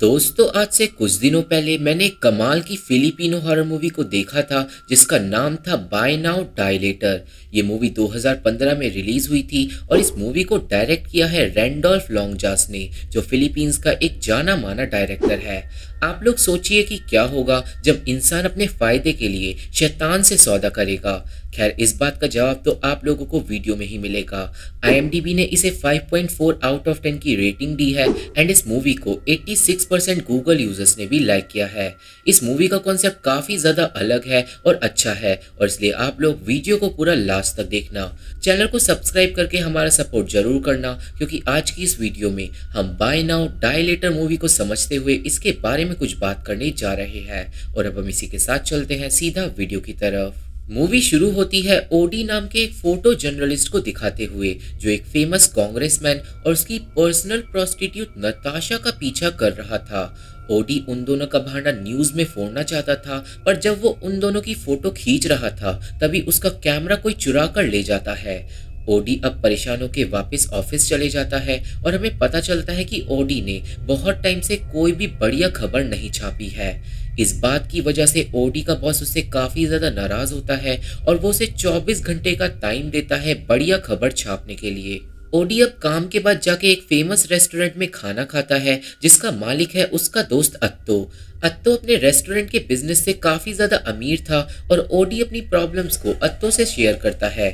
दोस्तों, आज से कुछ दिनों पहले मैंने कमाल की फिलिपिनो हॉरर मूवी को देखा था, जिसका नाम था बाय नाउ डायलेटर ये मूवी 2015 में रिलीज़ हुई थी और इस मूवी को डायरेक्ट किया है रैंडोल्फ लॉन्गजास ने, जो फिलीपींस का एक जाना माना डायरेक्टर है। आप लोग सोचिए कि क्या होगा जब इंसान अपने फ़ायदे के लिए शैतान से सौदा करेगा। खैर, इस बात का जवाब तो आप लोगों को वीडियो में ही मिलेगा। आईएमडीबी ने इसे 5.4 आउट ऑफ़ 10 की रेटिंग दी है एंड इस मूवी को 86 परसेंट गूगल यूज़र्स ने भी लाइक किया है। इस मूवी का कॉन्सेप्ट काफ़ी ज़्यादा अलग है और अच्छा है और इसलिए आप लोग वीडियो को पूरा लास्ट तक देखना। चैनल को सब्सक्राइब करके हमारा सपोर्ट ज़रूर करना क्योंकि आज की इस वीडियो में हम बाय नाउ डायलेटर मूवी को समझते हुए इसके बारे में कुछ बात करने जा रहे हैं। और अब हम इसी के साथ चलते हैं सीधा वीडियो की तरफ़। मूवी शुरू होती है ओडी नाम के एक फ़ोटो जर्नलिस्ट को दिखाते हुए, जो एक फ़ेमस कांग्रेसमैन और उसकी पर्सनल प्रोस्टिट्यूट नताशा का पीछा कर रहा था। ओडी उन दोनों का भांडा न्यूज़ में फोड़ना चाहता था, पर जब वो उन दोनों की फ़ोटो खींच रहा था, तभी उसका कैमरा कोई चुरा कर ले जाता है। ओडी अब परेशान होकर वापस ऑफ़िस चले जाता है और हमें पता चलता है कि ओडी ने बहुत टाइम से कोई भी बढ़िया खबर नहीं छापी है। इस बात की वजह से ओडी का बॉस उससे काफ़ी ज़्यादा नाराज़ होता है और वो उसे 24 घंटे का टाइम देता है बढ़िया खबर छापने के लिए। ओडी अब काम के बाद जाके एक फ़ेमस रेस्टोरेंट में खाना खाता है, जिसका मालिक है उसका दोस्त अत्तो। अत्तो अपने रेस्टोरेंट के बिज़नेस से काफ़ी ज़्यादा अमीर था और ओडी अपनी प्रॉब्लम्स को अत्तो से शेयर करता है।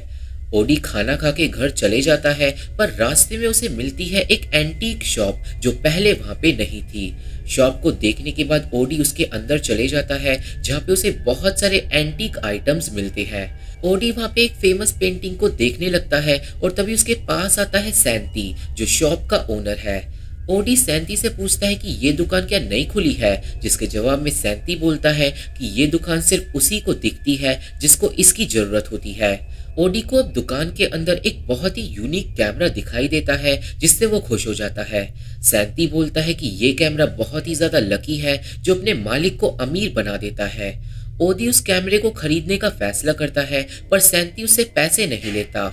ओडी खाना खा के घर चले जाता है, पर रास्ते में उसे मिलती है एक एंटीक शॉप जो पहले वहाँ पे नहीं थी। शॉप को देखने के बाद ओडी उसके अंदर चले जाता है, जहाँ पे उसे बहुत सारे एंटीक आइटम्स मिलते हैं। ओडी वहाँ पे एक फ़ेमस पेंटिंग को देखने लगता है और तभी उसके पास आता है सैंती, जो शॉप का ओनर है। ओडी सैंती से पूछता है कि ये दुकान क्या नई खुली है, जिसके जवाब में सैंती बोलता है कि ये दुकान सिर्फ़ उसी को दिखती है जिसको इसकी ज़रूरत होती है। ओडी को अब दुकान के अंदर एक बहुत ही यूनिक कैमरा दिखाई देता है, जिससे वो खुश हो जाता है। सैंती बोलता है कि ये कैमरा बहुत ही ज़्यादा लकी है, जो अपने मालिक को अमीर बना देता है। ओडी उस कैमरे को खरीदने का फैसला करता है, पर सैंती उससे पैसे नहीं लेता।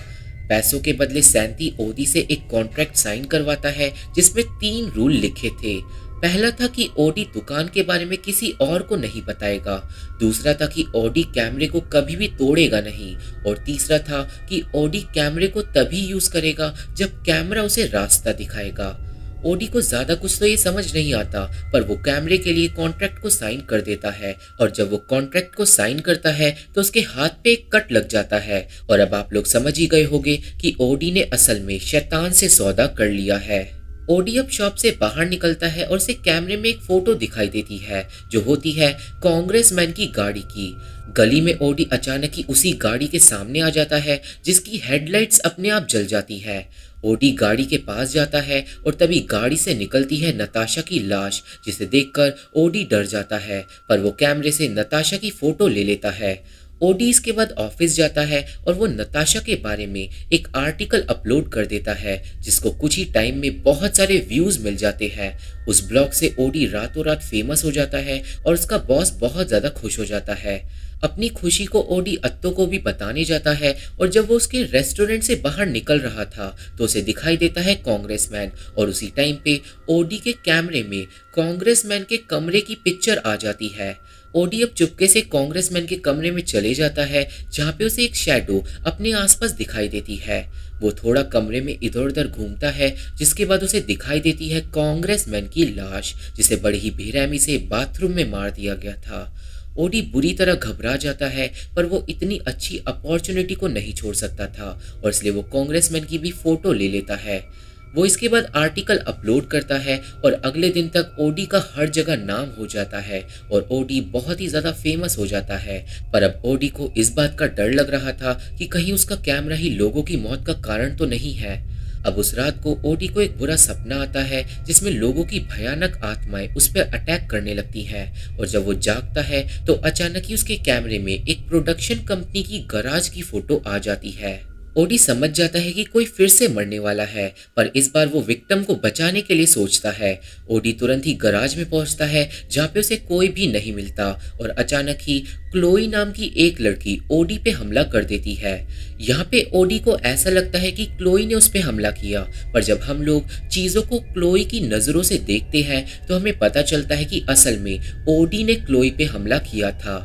पैसों के बदले सैंती ओदी से एक कॉन्ट्रैक्ट साइन करवाता है, जिसमें तीन रूल लिखे थे। पहला था कि ओडी दुकान के बारे में किसी और को नहीं बताएगा। दूसरा था कि ओडी कैमरे को कभी भी तोड़ेगा नहीं। और तीसरा था कि ओडी कैमरे को तभी यूज़ करेगा जब कैमरा उसे रास्ता दिखाएगा। ओडी को ज़्यादा कुछ तो ये समझ नहीं आता, पर वो कैमरे के लिए कॉन्ट्रैक्ट को साइन कर देता है। और जब वो कॉन्ट्रैक्ट को साइन करता है तो उसके हाथ पे एक कट लग जाता है। और अब आप लोग समझ ही गए होंगे कि ओडी ने असल में शैतान से सौदा कर लिया है। ओडी अब शॉप से बाहर निकलता है और उसे कैमरे में एक फ़ोटो दिखाई देती है, जो होती है कांग्रेसमैन की गाड़ी की। गली में ओडी अचानक ही उसी गाड़ी के सामने आ जाता है, जिसकी हेडलाइट्स अपने आप जल जाती है। ओडी गाड़ी के पास जाता है और तभी गाड़ी से निकलती है नताशा की लाश, जिसे देखकर ओडी डर जाता है, पर वो कैमरे से नताशा की फ़ोटो ले लेता है। ओडी इसके बाद ऑफ़िस जाता है और वो नताशा के बारे में एक आर्टिकल अपलोड कर देता है, जिसको कुछ ही टाइम में बहुत सारे व्यूज़ मिल जाते हैं। उस ब्लॉग से ओडी रातों रात फ़ेमस हो जाता है और उसका बॉस बहुत ज़्यादा खुश हो जाता है। अपनी खुशी को ओडी अत्तो को भी बताने जाता है और जब वो उसके रेस्टोरेंट से बाहर निकल रहा था तो उसे दिखाई देता है कांग्रेसमैन और उसी टाइम पे ओडी के कैमरे में कांग्रेसमैन के कमरे की पिक्चर आ जाती है। ओडी अब चुपके से कांग्रेसमैन के कमरे में चले जाता है, जहाँ पे उसे एक शेडो अपने आसपास दिखाई देती है। वो थोड़ा कमरे में इधर उधर घूमता है, जिसके बाद उसे दिखाई देती है कांग्रेसमैन की लाश, जिसे बड़ी ही बेरहमी से बाथरूम में मार दिया गया था। ओडी बुरी तरह घबरा जाता है, पर वो इतनी अच्छी अपॉर्चुनिटी को नहीं छोड़ सकता था, और इसलिए वो कांग्रेसमैन की भी फ़ोटो ले लेता है। वो इसके बाद आर्टिकल अपलोड करता है और अगले दिन तक ओडी का हर जगह नाम हो जाता है और ओडी बहुत ही ज़्यादा फ़ेमस हो जाता है। पर अब ओडी को इस बात का डर लग रहा था कि कहीं उसका कैमरा ही लोगों की मौत का कारण तो नहीं है। अब उस रात को ओडी को एक बुरा सपना आता है जिसमें लोगों की भयानक आत्माएँ उस पर अटैक करने लगती हैं और जब वो जागता है तो अचानक ही उसके कैमरे में एक प्रोडक्शन कंपनी की गराज की फ़ोटो आ जाती है। ओडी समझ जाता है कि कोई फिर से मरने वाला है, पर इस बार वो विक्टम को बचाने के लिए सोचता है। ओडी तुरंत ही गराज में पहुँचता है, जहाँ पे उसे कोई भी नहीं मिलता, और अचानक ही क्लोई नाम की एक लड़की ओडी पे हमला कर देती है। यहाँ पे ओडी को ऐसा लगता है कि क्लोई ने उस पर हमला किया, पर जब हम लोग चीज़ों को क्लोई की नज़रों से देखते हैं तो हमें पता चलता है कि असल में ओडी ने क्लोई पे हमला किया था।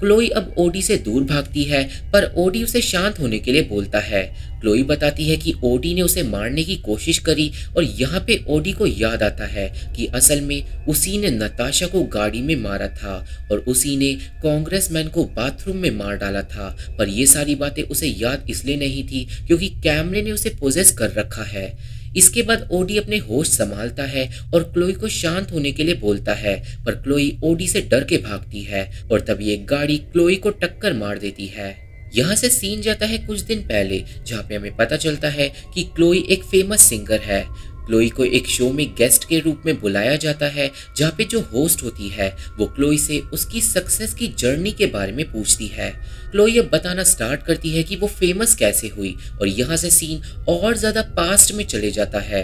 क्लोई अब ओडी से दूर भागती है, पर ओडी उसे शांत होने के लिए बोलता है। क्लोई बताती है कि ओडी ने उसे मारने की कोशिश करी और यहाँ पे ओडी को याद आता है कि असल में उसी ने नताशा को गाड़ी में मारा था और उसी ने कांग्रेसमैन को बाथरूम में मार डाला था। पर ये सारी बातें उसे याद इसलिए नहीं थी क्योंकि कैमरे ने उसे पोजेस कर रखा है। इसके बाद ओडी अपने होश संभालता है और क्लोई को शांत होने के लिए बोलता है, पर क्लोई ओडी से डर के भागती है और तभी एक गाड़ी क्लोई को टक्कर मार देती है। यहाँ से सीन जाता है कुछ दिन पहले, जहाँ पे हमें पता चलता है कि क्लोई एक फ़ेमस सिंगर है। क्लोई को एक शो में गेस्ट के रूप में बुलाया जाता है, जहाँ पे जो होस्ट होती है, वो क्लोई से उसकी सक्सेस की जर्नी के बारे में पूछती है। क्लोई अब बताना स्टार्ट करती है कि वो फ़ेमस कैसे हुई और यहाँ से सीन और ज़्यादा पास्ट में चले जाता है।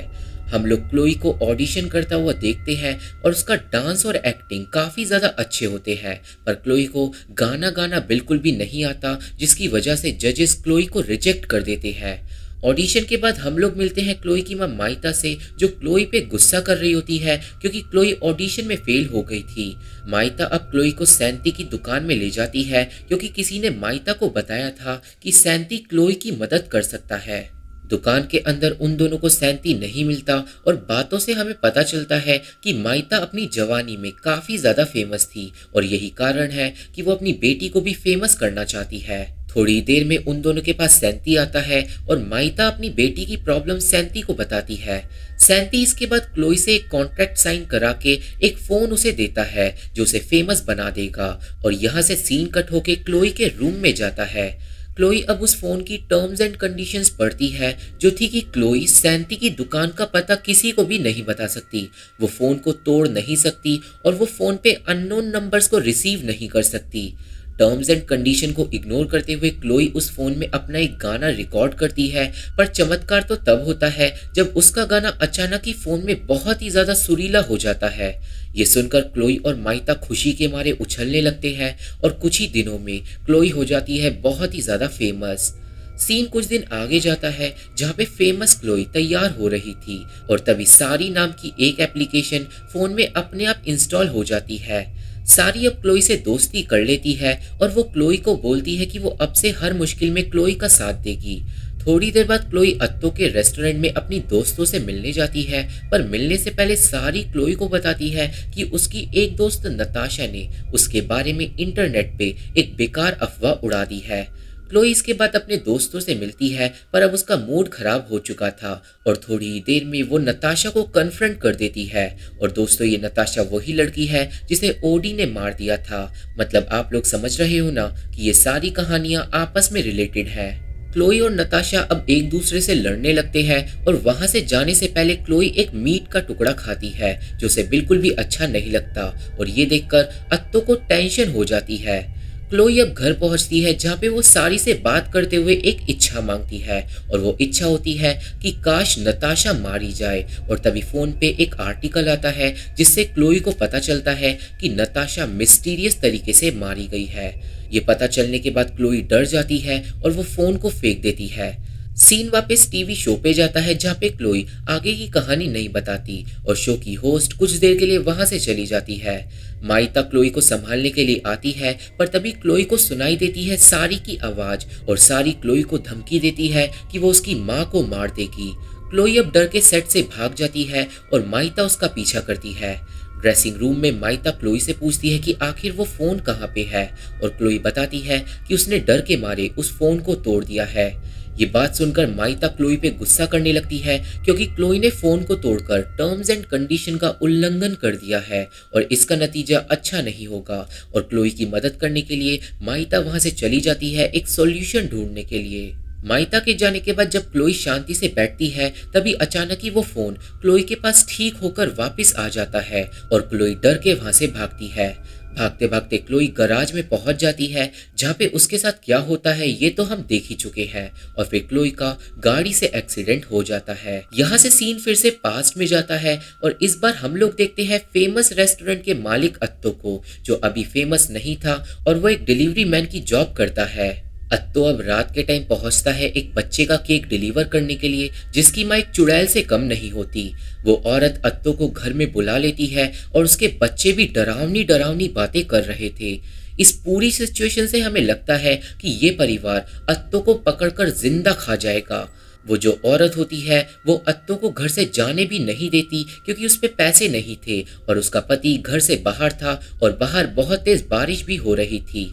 हम लोग क्लोई को ऑडिशन करता हुआ देखते हैं और उसका डांस और एक्टिंग काफ़ी ज़्यादा अच्छे होते हैं। पर क्लोई को गाना गाना बिल्कुल भी नहीं आता, जिसकी वजह से जजेस क्लोई को रिजेक्ट कर देते हैं। ऑडिशन के बाद हम लोग मिलते हैं क्लोई की माँ माइता से, जो क्लोई पे गुस्सा कर रही होती है, क्योंकि क्लोई ऑडिशन में फेल हो गई थी। माइता अब क्लोई को सैंती की दुकान में ले जाती है, क्योंकि किसी ने माइता को बताया था कि सैंती क्लोई की मदद कर सकता है। दुकान के अंदर उन दोनों को सैंती नहीं मिलता, और बातों से हमें पता चलता है कि माइता अपनी जवानी में काफ़ी ज़्यादा फ़ेमस थी, और यही कारण है कि वो अपनी बेटी को भी फ़ेमस करना चाहती है। थोड़ी देर में उन दोनों के पास सैंती आता है और माइता अपनी बेटी की प्रॉब्लम सैंती को बताती है। सैंती इसके बाद क्लोई से एक कॉन्ट्रैक्ट साइन करा के एक फ़ोन उसे देता है, जो उसे फ़ेमस बना देगा और यहाँ से सीन कट होके क्लोई के रूम में जाता है। क्लोई अब उस फ़ोन की टर्म्स एंड कंडीशंस पढ़ती है, जो थी कि क्लोई सैंती की दुकान का पता किसी को भी नहीं बता सकती। वो फ़ोन को तोड़ नहीं सकती और वो फ़ोन पे अननोन नंबर्स को रिसीव नहीं कर सकती। टर्म्स एंड कंडीशन को इग्नोर करते हुए क्लोई उस फ़ोन में अपना एक गाना रिकॉर्ड करती है, पर चमत्कार तो तब होता है जब उसका गाना अचानक ही फ़ोन में बहुत ही ज़्यादा सुरीला हो जाता है। ये सुनकर क्लोई और माइता खुशी के मारे उछलने लगते हैं और कुछ ही दिनों में क्लोई हो जाती है बहुत ही ज़्यादा फ़ेमस सीन कुछ दिन आगे जाता है, जहाँ पे फ़ेमस क्लोई तैयार हो रही थी और तभी सारी नाम की एक एप्लीकेशन फ़ोन में अपने आप इंस्टॉल हो जाती है। सारी अब क्लोई से दोस्ती कर लेती है और वो क्लोई को बोलती है कि वो अब से हर मुश्किल में क्लोई का साथ देगी। थोड़ी देर बाद क्लोई अत्तो के रेस्टोरेंट में अपनी दोस्तों से मिलने जाती है, पर मिलने से पहले सारी क्लोई को बताती है कि उसकी एक दोस्त नताशा ने उसके बारे में इंटरनेट पे एक बेकार अफवाह उड़ा दी है। क्लोई इसके बाद अपने दोस्तों से मिलती है, पर अब उसका मूड खराब हो चुका था और थोड़ी ही देर में वो नताशा को कन्फ्रंट कर देती है। और दोस्तों, ये नताशा वही लड़की है जिसे ओडी ने मार दिया था। मतलब आप लोग समझ रहे हो ना कि ये सारी कहानियाँ आपस में रिलेटेड है। क्लोई और नताशा अब एक दूसरे से लड़ने लगते हैं और वहाँ से जाने से पहले क्लोई एक मीट का टुकड़ा खाती है, जो उसे बिल्कुल भी अच्छा नहीं लगता। और ये देखकर अत्तो को टेंशन हो जाती है। क्लोई अब घर पहुँचती है, जहाँ पे वो सारी से बात करते हुए एक इच्छा मांगती है, और वो इच्छा होती है कि काश नताशा मारी जाए, और तभी फ़ोन पे एक आर्टिकल आता है, जिससे क्लोई को पता चलता है कि नताशा मिस्टीरियस तरीके से मारी गई है। ये पता चलने के बाद क्लोई डर जाती है, और वो फ़ोन को फेंक देती है। सीन वापस टीवी शो पे जाता है, जहाँ पे क्लोई आगे की कहानी नहीं बताती और शो की होस्ट कुछ देर के लिए वहाँ से चली जाती है। माइता क्लोई को संभालने के लिए आती है, पर तभी क्लोई को सुनाई देती है सारी की आवाज़ और सारी क्लोई को धमकी देती है कि वो उसकी माँ को मार देगी। क्लोई अब डर के सेट से भाग जाती है और माइता उसका पीछा करती है। ड्रेसिंग रूम में माइता क्लोई से पूछती है कि आखिर वो फ़ोन कहाँ पे है? और क्लोई बताती है कि उसने डर के मारे उस फ़ोन को तोड़ दिया है। ये बात सुनकर माइता क्लोई पे गुस्सा करने लगती है, क्योंकि क्लोई ने फ़ोन को तोड़कर टर्म्स एंड कंडीशन का उल्लंघन कर दिया है और इसका नतीजा अच्छा नहीं होगा। और क्लोई की मदद करने के लिए माइता वहाँ से चली जाती है एक सॉल्यूशन ढूँढने के लिए। माइता के जाने के बाद जब क्लोई शांति से बैठती है, तभी अचानक ही वो फ़ोन क्लोई के पास ठीक होकर वापस आ जाता है और क्लोई डर के वहाँ से भागती है। भागते भागते क्लोई गराज में पहुँच जाती है, जहाँ पे उसके साथ क्या होता है, ये तो हम देख ही चुके हैं। और फिर क्लोई का गाड़ी से एक्सीडेंट हो जाता है। यहाँ से सीन फिर से पास्ट में जाता है और इस बार हम लोग देखते हैं फ़ेमस रेस्टोरेंट के मालिक अत्तो को, जो अभी फ़ेमस नहीं था और वो एक डिलीवरी मैन की जॉब करता है। अत्तो अब रात के टाइम पहुँचता है एक बच्चे का केक डिलीवर करने के लिए, जिसकी माँ एक चुड़ैल से कम नहीं होती। वो औरत अत्तो को घर में बुला लेती है और उसके बच्चे भी डरावनी डरावनी बातें कर रहे थे। इस पूरी सिचुएशन से हमें लगता है कि ये परिवार अत्तो को पकड़कर ज़िंदा खा जाएगा। वो जो औरत होती है, वो अत्तो को घर से जाने भी नहीं देती, क्योंकि उस पर पैसे नहीं थे और उसका पति घर से बाहर था और बाहर बहुत तेज बारिश भी हो रही थी।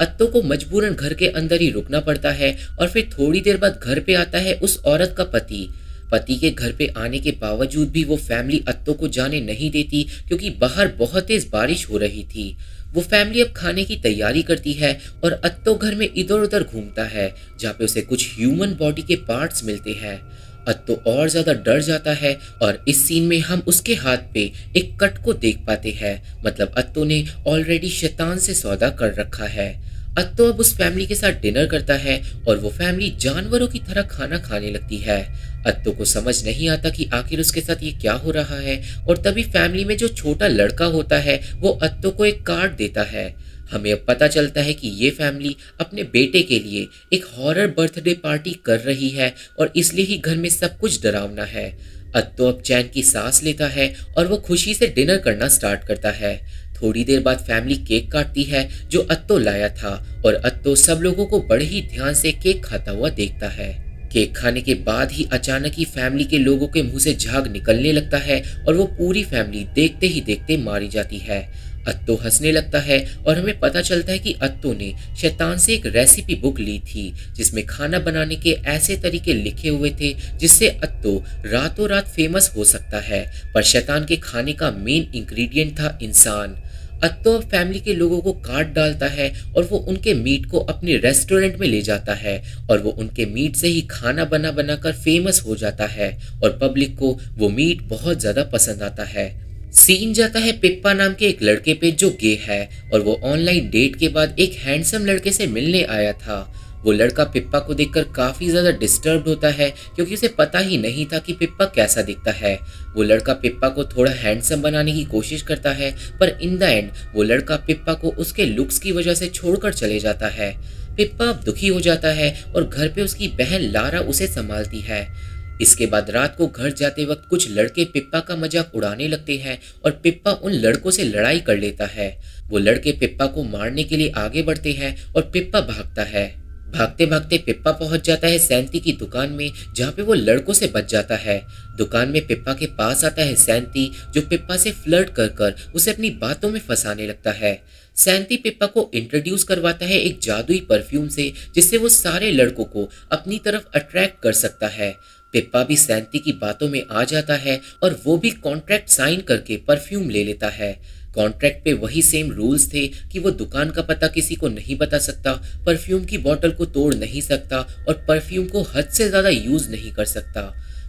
अत्तो को मजबूरन घर के अंदर ही रुकना पड़ता है और फिर थोड़ी देर बाद घर पे आता है उस औरत का पति। पति के घर पे आने के बावजूद भी वो फैमिली अत्तो को जाने नहीं देती क्योंकि बाहर बहुत तेज बारिश हो रही थी। वो फैमिली अब खाने की तैयारी करती है और अत्तो घर में इधर उधर घूमता है, जहाँ पे उसे कुछ ह्यूमन बॉडी के पार्ट्स मिलते हैं। अत्तो और ज़्यादा डर जाता है और इस सीन में हम उसके हाथ पे एक कट को देख पाते हैं। मतलब अत्तो ने ऑलरेडी शैतान से सौदा कर रखा है। अत्तो अब उस फैमिली के साथ डिनर करता है और वो फैमिली जानवरों की तरह खाना खाने लगती है। अत्तो को समझ नहीं आता कि आखिर उसके साथ ये क्या हो रहा है और तभी फैमिली में जो छोटा लड़का होता है, वो अत्तो को एक कार्ड देता है। हमें अब पता चलता है कि ये फैमिली अपने बेटे के लिए एक हॉरर बर्थडे पार्टी कर रही है और इसलिए ही घर में सब कुछ डरावना है। अत्तो अब चैन की सांस लेता है और वो खुशी से डिनर करना स्टार्ट करता है। थोड़ी देर बाद फैमिली केक काटती है, जो अत्तो लाया था और अत्तो सब लोगों को बड़े ही ध्यान से केक खाता हुआ देखता है। केक खाने के बाद ही अचानक ही फैमिली के लोगों के मुँह से झाग निकलने लगता है और वो पूरी फैमिली देखते ही देखते मारी जाती है। अत्तो हंसने लगता है और हमें पता चलता है कि अत्तो ने शैतान से एक रेसिपी बुक ली थी, जिसमें खाना बनाने के ऐसे तरीके लिखे हुए थे, जिससे अत्तो रातों रात फ़ेमस हो सकता है, पर शैतान के खाने का मेन इंग्रेडिएंट था इंसान। अत्तो फैमिली के लोगों को काट डालता है और वो उनके मीट को अपने रेस्टोरेंट में ले जाता है, और वो उनके मीट से ही खाना बना बनाकर फ़ेमस हो जाता है, और पब्लिक को वो मीट बहुत ज़्यादा पसंद आता है। सीन जाता है पिप्पा नाम के एक लड़के पे जो गे है, और वो ऑनलाइन डेट के बाद एक हैंडसम लड़के से मिलने आया था। वो लड़का पिप्पा को देखकर काफ़ी ज़्यादा डिस्टर्ब होता है, क्योंकि उसे पता ही नहीं था कि पिप्पा कैसा दिखता है। वो लड़का पिप्पा को थोड़ा हैंडसम बनाने की कोशिश करता है, पर इन द एंड वो लड़का पिप्पा को उसके लुक्स की वजह से छोड़कर चले जाता है। पिप्पा अब दुखी हो जाता है, और घर पे उसकी बहन लारा उसे संभालती है। इसके बाद रात को घर जाते वक्त कुछ लड़के पिप्पा का मज़ाक उड़ाने लगते हैं और पिप्पा उन लड़कों से लड़ाई कर लेता है। वो लड़के पिप्पा को मारने के लिए आगे बढ़ते हैं और पिप्पा भागता है। भागते भागते पिप्पा पहुँच जाता है सैंती की दुकान में, जहाँ पे वो लड़कों से बच जाता है। दुकान में पिप्पा के पास आता है सैंती, जो पिप्पा से फ्लर्ट कर कर उसे अपनी बातों में फंसाने लगता है। सैंती पिप्पा को इंट्रोड्यूस करवाता है एक जादुई परफ्यूम से, जिससे वो सारे लड़कों को अपनी तरफ़ अट्रैक्ट कर सकता है। पिप्पा भी सैंती की बातों में आ जाता है और वो भी कॉन्ट्रैक्ट साइन करके परफ्यूम ले लेता है। कॉन्ट्रैक्ट पे वही सेम रूल्स थे कि वो दुकान का पता किसी को नहीं बता सकता परफ्यूम की बोतल को तोड़ नहीं सकता और परफ्यूम को हद से ज़्यादा यूज़ नहीं कर सकता।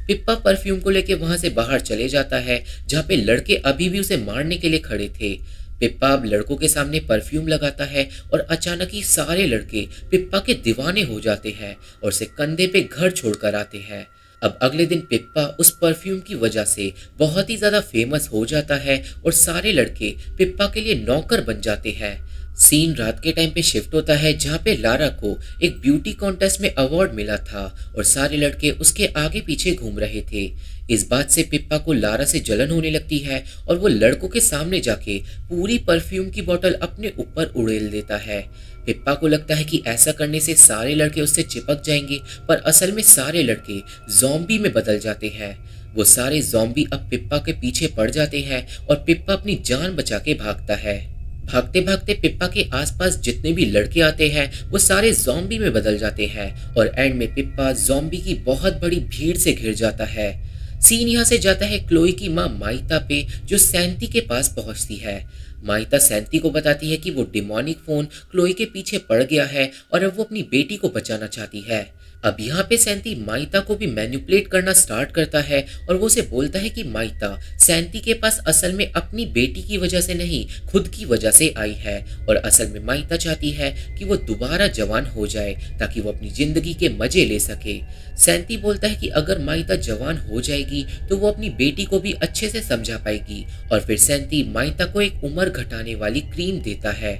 पिप्पा परफ्यूम को लेके वहाँ से बाहर चले जाता है, जहाँ पे लड़के अभी भी उसे मारने के लिए खड़े थे। पिप्पा अब लड़कों के सामने परफ्यूम लगाता है और अचानक ही सारे लड़के पिप्पा के दीवाने हो जाते हैं और उसे कंधे पे घर छोड़कर आते हैं। अब अगले दिन पिप्पा उस परफ्यूम की वजह से बहुत ही ज़्यादा फ़ेमस हो जाता है और सारे लड़के पिप्पा के लिए नौकर बन जाते हैं। सीन रात के टाइम पे शिफ्ट होता है, जहाँ पे लारा को एक ब्यूटी कॉन्टेस्ट में अवार्ड मिला था और सारे लड़के उसके आगे पीछे घूम रहे थे। इस बात से पिप्पा को लारा से जलन होने लगती है और वो लड़कों के सामने जाके पूरी परफ्यूम की बोतल अपने ऊपर उड़ेल देता है। पिप्पा को लगता है कि ऐसा करने से सारे लड़के उससे चिपक जाएँगे, पर असल में सारे लड़के जोम्बी में बदल जाते हैं। वो सारे जॉम्बी अब पिप्पा के पीछे पड़ जाते हैं और पिप्पा अपनी जान बचा के भागता है। भागते भागते पिप्पा के आसपास जितने भी लड़के आते हैं, वो सारे जोम्बी में बदल जाते हैं और एंड में पिप्पा जोम्बी की बहुत बड़ी भीड़ से घिर जाता है। सीन यहाँ से जाता है क्लोई की माँ माइता पे, जो सैंती के पास पहुँचती है। माइता सैंती को बताती है कि वो डिमोनिक फ़ोन क्लोई के पीछे पड़ गया है और अब वो अपनी बेटी को बचाना चाहती है। अब यहाँ पे सैंती माइता को भी मैन्युपुलेट करना स्टार्ट करता है और वो उसे बोलता है कि, माइता, सैंती के पास असल में अपनी बेटी की वजह से नहीं, खुद की वजह से आई है और असल में माइता चाहती है कि वो दोबारा जवान हो जाए ताकि वो अपनी ज़िंदगी के मज़े ले सके। सैंती बोलता है कि, अगर माइता जवान हो जाएगी तो वो अपनी बेटी को भी अच्छे से समझा पाएगी और फिर सैंती माइता को एक उम्र घटाने वाली क्रीम देता है।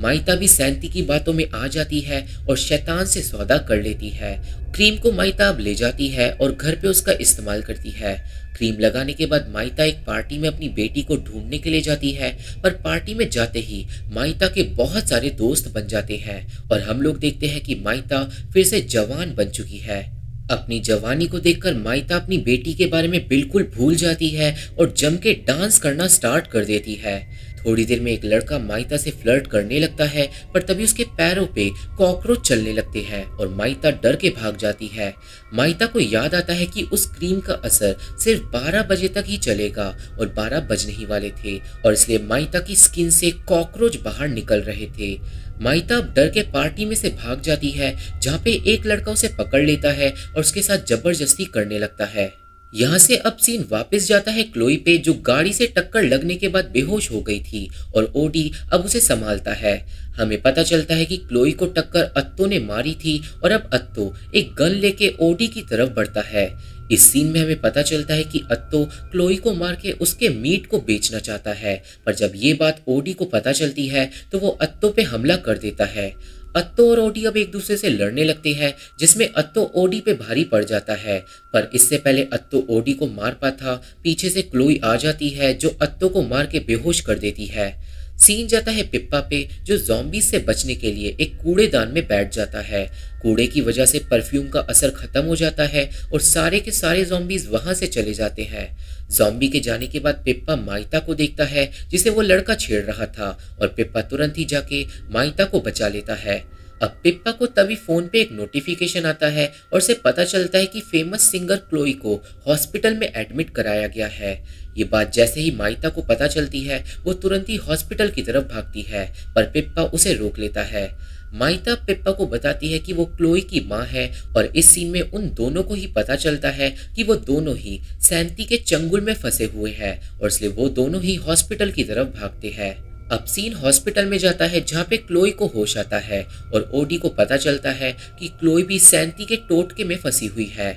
माइता भी सैंती की बातों में आ जाती है और शैतान से सौदा कर लेती है। क्रीम को माइता अब ले जाती है और घर पे उसका इस्तेमाल करती है। क्रीम लगाने के बाद माइता एक पार्टी में अपनी बेटी को ढूँढने के लिए जाती है, पर पार्टी में जाते ही माइता के बहुत सारे दोस्त बन जाते हैं और हम लोग देखते हैं कि माइता फिर से जवान बन चुकी है। अपनी जवानी को देखकर माइता अपनी बेटी के बारे में बिल्कुल भूल जाती है और जम के डांस करना स्टार्ट कर देती है। थोड़ी देर में एक लड़का माइता से फ्लर्ट करने लगता है, पर तभी उसके पैरों पे कॉकरोच चलने लगते हैं और माइता डर के भाग जाती है। माइता को याद आता है कि उस क्रीम का असर सिर्फ़ 12 बजे तक ही चलेगा और 12 बजने ही वाले थे और इसलिए माइता की स्किन से कॉकरोच बाहर निकल रहे थे। माइता डर के पार्टी में से भाग जाती है, जहाँ पे एक लड़का उसे पकड़ लेता है और उसके साथ ज़बरदस्ती करने लगता है। यहाँ से अब सीन वापस जाता है क्लोई पे, जो गाड़ी से टक्कर लगने के बाद बेहोश हो गई थी और ओडी अब उसे संभालता है। हमें पता चलता है कि क्लोई को टक्कर अत्तो ने मारी थी और अब अत्तो एक गन लेके ओडी की तरफ़ बढ़ता है। इस सीन में हमें पता चलता है कि अत्तो क्लोई को मार के उसके मीट को बेचना चाहता है, पर जब ये बात ओडी को पता चलती है तो वो अत्तो पे हमला कर देता है। अत्तो और ओडी अब एक दूसरे से लड़ने लगते हैं, जिसमें अत्तो ओडी पे भारी पड़ जाता है। पर इससे पहले अत्तो ओडी को मार पाता पीछे से क्लोई आ जाती है, जो अत्तो को मार के बेहोश कर देती है। सीन जाता है पिप्पा पे, जो जॉम्बी से बचने के लिए एक कूड़ेदान में बैठ जाता है। कूड़े की वजह से परफ्यूम का असर खत्म हो जाता है और सारे के सारे जॉम्बीज वहाँ से चले जाते हैं। जॉम्बी के जाने के बाद पिप्पा माइता को देखता है, जिसे वो लड़का छेड़ रहा था, और पिप्पा तुरंत ही जाके माइता को बचा लेता है। अब पिप्पा को तभी फ़ोन पे एक नोटिफिकेशन आता है, और उसे पता चलता है कि फ़ेमस सिंगर क्लोई को हॉस्पिटल में एडमिट कराया गया है। ये बात जैसे ही माइता को पता चलती है, वो तुरंत ही हॉस्पिटल की तरफ़ भागती है, पर पिप्पा उसे रोक लेता है। माइता पिप्पा को बताती है कि वो क्लोई की माँ है और इस सीन में उन दोनों को ही पता चलता है कि वो दोनों ही सैंती के चंगुल में फंसे हुए हैं और इसलिए वो दोनों ही हॉस्पिटल की तरफ़ भागते हैं। अब सीन हॉस्पिटल में जाता है जहाँ पे क्लोई को होश आता है और ओडी को पता चलता है कि क्लोई भी सैंती के टोटके में फंसी हुई है।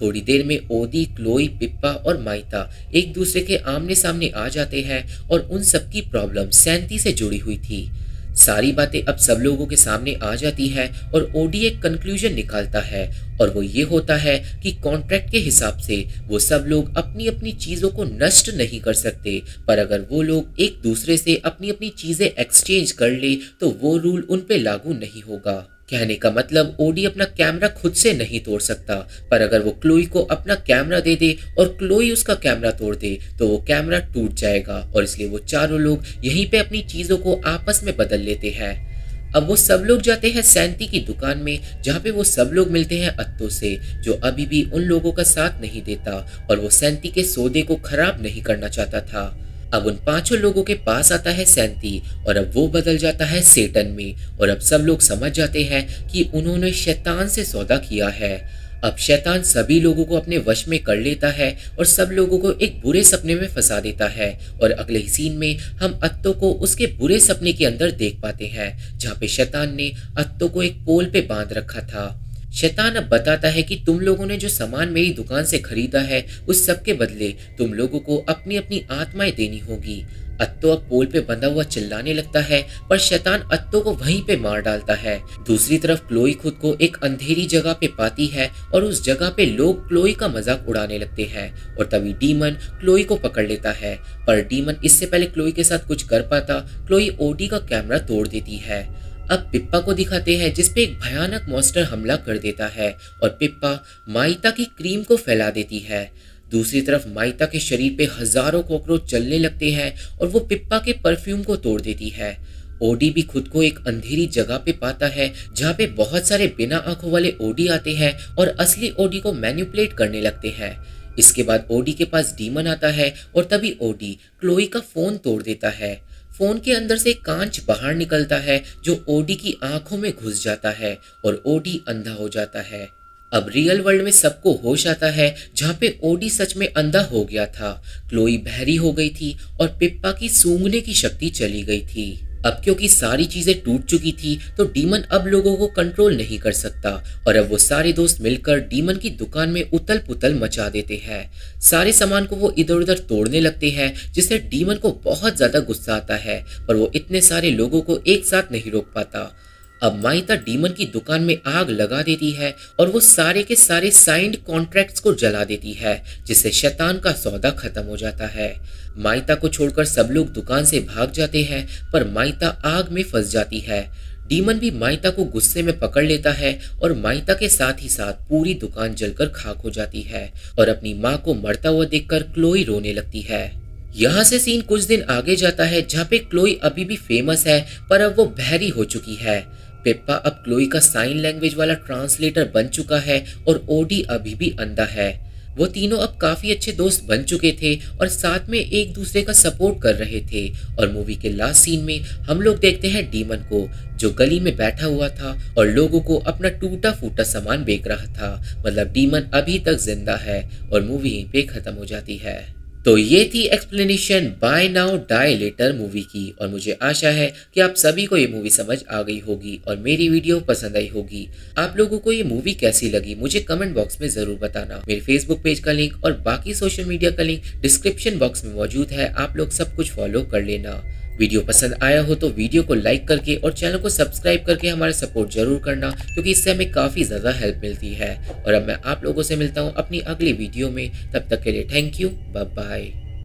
थोड़ी देर में ओदी क्लोई, पिप्पा और माइता एक दूसरे के आमने सामने आ जाते हैं और उन सबकी प्रॉब्लम सैंती से जुड़ी हुई थी। सारी बातें अब सब लोगों के सामने आ जाती है और ओडीए कंक्लूजन निकालता है और वो ये होता है कि कॉन्ट्रैक्ट के हिसाब से वो सब लोग अपनी अपनी चीज़ों को नष्ट नहीं कर सकते। पर अगर वो लोग एक दूसरे से अपनी अपनी चीज़ें एक्सचेंज कर ले तो वो रूल उन पर लागू नहीं होगा। कहने का मतलब ओडी अपना कैमरा खुद से नहीं तोड़ सकता, पर अगर वो क्लोई को अपना कैमरा दे दे और क्लोई उसका कैमरा तोड़ दे तो वो कैमरा टूट जाएगा, और इसलिए वो चारों लोग यहीं पे अपनी चीज़ों को आपस में बदल लेते हैं। अब वो सब लोग जाते हैं सैंती की दुकान में, जहाँ पे वो सब लोग मिलते हैं अत्तो से, जो अभी भी उन लोगों का साथ नहीं देता, और वो सैंती के सौदे को खराब नहीं करना चाहता था। अब उन पाँचों लोगों के पास आता है सैंती और अब वो बदल जाता है सेटन में, और अब सब लोग समझ जाते हैं कि उन्होंने शैतान से सौदा किया है। अब शैतान सभी लोगों को अपने वश में कर लेता है, और सब लोगों को एक बुरे सपने में फंसा देता है, और अगले ही सीन में हम अत्तो को उसके बुरे सपने के अंदर देख पाते हैं, जहाँ पे शैतान ने अत्तो को एक पोल पे बाँध रखा था। शैतान अब बताता है कि तुम लोगों ने जो सामान मेरी दुकान से खरीदा है, उस सब के बदले तुम लोगों को अपनी अपनी आत्माएँ देनी होगी। अत्तो अब पोल पे बंधा हुआ चिल्लाने लगता है, पर शैतान अत्तो को वहीं पे मार डालता है। दूसरी तरफ़ क्लोई खुद को एक अंधेरी जगह पे पाती है और उस जगह पे लोग क्लोई का मज़ाक उड़ाने लगते हैं और तभी डीमन क्लोई को पकड़ लेता है। पर डीमन इससे पहले क्लोई के साथ कुछ कर पाता, क्लोई ओडी का कैमरा तोड़ देती है। अब पिप्पा को दिखाते हैं जिसपे एक भयानक मॉन्स्टर हमला कर देता है और पिप्पा माइता की क्रीम को फैला देती है। दूसरी तरफ़ माइता के शरीर पे हज़ारों कॉकरोच चलने लगते हैं और वो पिप्पा के परफ्यूम को तोड़ देती है। ओडी भी खुद को एक अंधेरी जगह पे पाता है, जहाँ पे बहुत सारे बिना आँखों वाले ओडी आते हैं और असली ओडी को मैन्युपुलेट करने लगते हैं। इसके बाद ओडी के पास डीमन आता है और तभी ओडी क्लोई का फ़ोन तोड़ देता है। फ़ोन के अंदर से कांच बाहर निकलता है, जो ओडी की आँखों में घुस जाता है और ओडी अंधा हो जाता है। अब रियल वर्ल्ड में सबको होश आता है, जहाँ पे ओडी सच में अंधा हो गया था। क्लोई बहरी हो गई थी और पिप्पा की सूंघने की शक्ति चली गई थी। अब क्योंकि सारी चीज़ें टूट चुकी थी तो डीमन अब लोगों को कंट्रोल नहीं कर सकता। और अब वो सारे दोस्त मिलकर डीमन की दुकान में उतल पुतल मचा देते हैं। सारे सामान को वो इधर उधर तोड़ने लगते हैं, जिससे डीमन को बहुत ज़्यादा गुस्सा आता है, पर वो इतने सारे लोगों को एक साथ नहीं रोक पाता। अब माइता डीमन की दुकान में आग लगा देती है और वो सारे के सारे साइंड कॉन्ट्रैक्ट्स को जला देती है, जिससे शैतान का सौदा खत्म हो जाता है। माइता को छोड़कर सब लोग दुकान से भाग जाते हैं, पर माइता आग में फंस जाती है। डीमन भी माइता को गुस्से में पकड़ लेता है और माइता के साथ ही साथ पूरी दुकान जलकर खाक हो जाती है और अपनी माँ को मरता हुआ देखकर क्लोई रोने लगती है। यहाँ से सीन कुछ दिन आगे जाता है, जहाँ पे क्लोई अभी भी फ़ेमस है, पर अब वो बहरी हो चुकी है। पेप्पा अब क्लोई का साइन लैंग्वेज वाला ट्रांसलेटर बन चुका है और ओडी अभी भी अंधा है। वो तीनों अब काफ़ी अच्छे दोस्त बन चुके थे और साथ में एक दूसरे का सपोर्ट कर रहे थे। और मूवी के लास्ट सीन में हम लोग देखते हैं डीमन को, जो गली में बैठा हुआ था और लोगों को अपना टूटा फूटा सामान बेच रहा था। मतलब डीमन अभी तक ज़िंदा है और मूवी पे खत्म हो जाती है। तो ये थी explanation Buy Now Die Later movie की, और मुझे आशा है कि आप सभी को ये मूवी समझ आ गई होगी और मेरी वीडियो पसंद आई होगी। आप लोगों को ये मूवी कैसी लगी, मुझे कमेंट बॉक्स में ज़रूर बताना। मेरे फेसबुक पेज का लिंक और बाकी सोशल मीडिया का लिंक डिस्क्रिप्शन बॉक्स में मौजूद है, आप लोग सब कुछ फॉलो कर लेना। वीडियो पसंद आया हो तो वीडियो को लाइक करके और चैनल को सब्सक्राइब करके हमारा सपोर्ट ज़रूर करना, क्योंकि इससे हमें काफ़ी ज़्यादा हेल्प मिलती है। और अब मैं आप लोगों से मिलता हूँ अपनी अगली वीडियो में। तब तक के लिए थैंक यू बाय